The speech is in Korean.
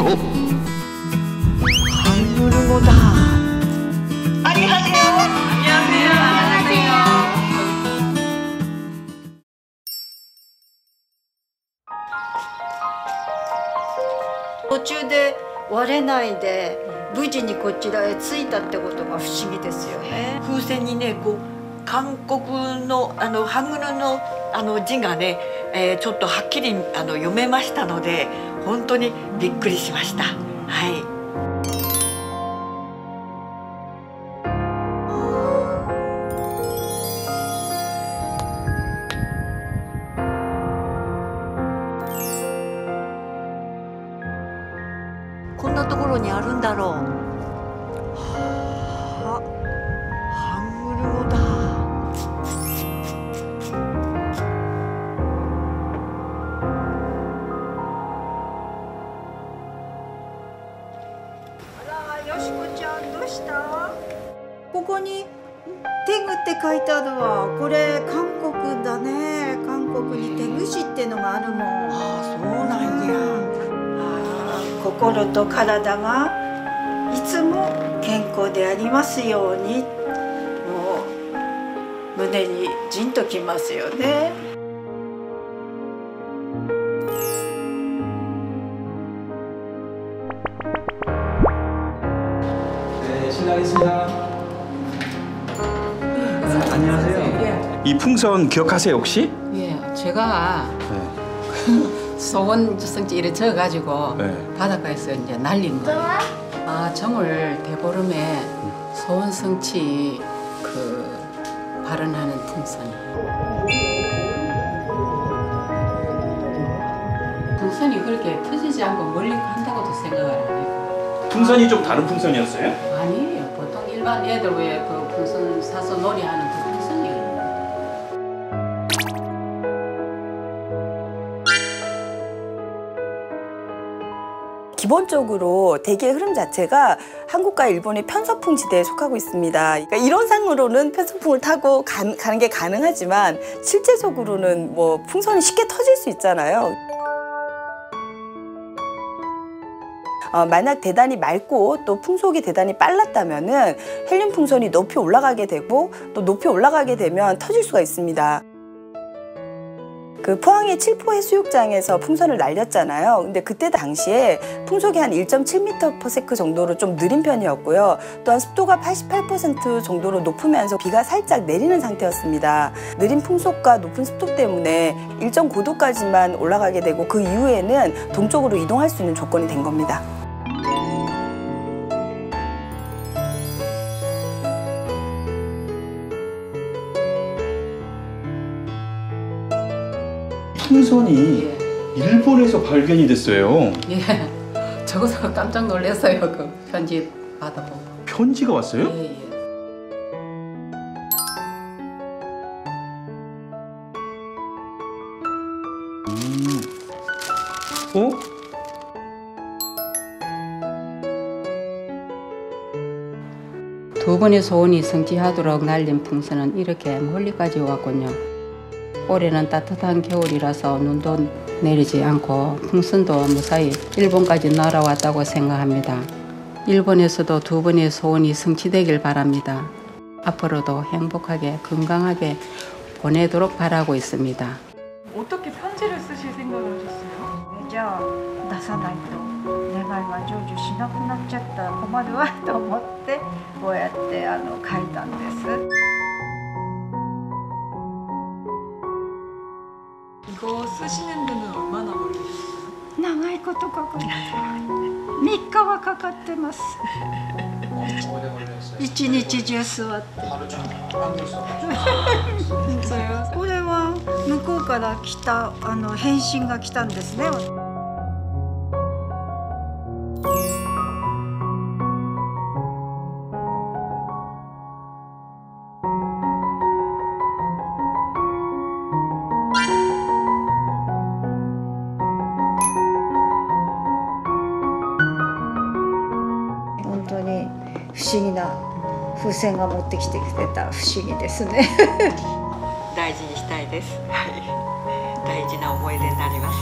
はい、ブルボタン。あり始めよ途中で割れないで無事にこちらへ着いたってことが不思議ですよね。風船にねこう韓国のあのハングルのあの字がね、えーちょっとはっきりあの読めましたので本当にびっくりしました。はい。こんなところにあるんだろう。した？ここにテグって書いてあるわ。これ韓国だね。韓国にテグ市ってのがあるもん。ああそうなんや。心と体がいつも健康でありますように。もう胸にじんときますよね。 네, 실례하겠습니다. 안녕하세요. 이 풍선 기억하세요 혹시? 예, 제가 소원 성지 이래 적어가지고 네. 바닷가에서 이제 날린 거예요. 아 정월 대보름에 소원 성취 그 발언하는 풍선이. 풍선이 그렇게 터지지 않고 멀리 간다고도 생각을 안 해요. 풍선이 좀 다른 풍선이었어요? 아니에요. 보통 일반 애들 왜 그 풍선 사서 놀이하는 그 풍선이에요. 기본적으로 대기의 흐름 자체가 한국과 일본의 편서풍 지대에 속하고 있습니다. 그러니까 이론상으로는 편서풍을 타고 가, 가는 게 가능하지만 실제적으로는 뭐 풍선이 쉽게 터질 수 있잖아요. 어, 만약 대단히 맑고 또 풍속이 대단히 빨랐다면은 헬륨 풍선이 높이 올라가게 되고 또 높이 올라가게 되면 터질 수가 있습니다. 그 포항의 칠포 해수욕장에서 풍선을 날렸잖아요. 근데 그때 당시에 풍속이 한 1.7m/s 정도로 좀 느린 편이었고요. 또한 습도가 88% 정도로 높으면서 비가 살짝 내리는 상태였습니다. 느린 풍속과 높은 습도 때문에 일정 고도까지만 올라가게 되고 그 이후에는 동쪽으로 이동할 수 있는 조건이 된 겁니다. 풍선이 예. 일본에서 발견이 됐어요. 예. 저거서 깜짝 놀랐어요. 그 편지 받아보고. 편지가 왔어요? 예, 예. 어? 두 번의 소원이 성취하도록 날린 풍선은 이렇게 멀리까지 왔군요. 올해는 따뜻한 겨울이라서 눈도 내리지 않고 풍선도 무사히 일본까지 날아왔다고 생각합니다. 일본에서도 두 번의 소원이 성취되길 바랍니다. 앞으로도 행복하게 건강하게 보내도록 바라고 있습니다. 어떻게 편지를 쓰실 생각을 하셨어요? じゃあ出さないと願いが成就しなくなっちゃったら困るわと思ってこうやってあの書いたんです。 이거 쓰시는 데는 얼마나 걸리셨어요? 長いことかかって3日はかかってます一日中座って 진짜요? これは向こうから来たあの返信が来たんですね 思議な風船が持ってきてくれた不思議ですね 大事にしたいです。はい。大事な思い出になります。